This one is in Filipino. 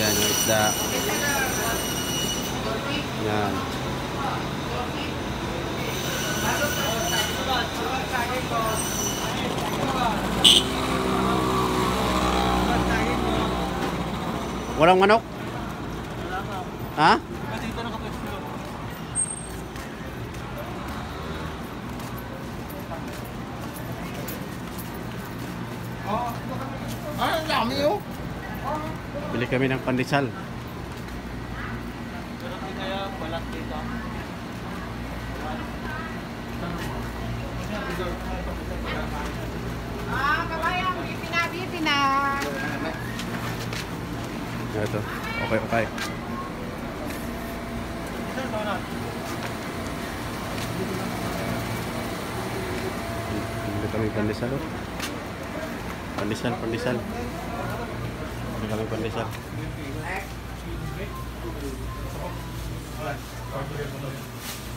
Yan, yung isda. Yan. Walang manok? Ha? Ah, ang dami oh. Bili kami ng pandesal. Ah, kabayan, bibi na, bibi na. Ito. Okay, okay. Bili kami pandesal. oh. Pandesal, pandesal. kami permisal Thank you.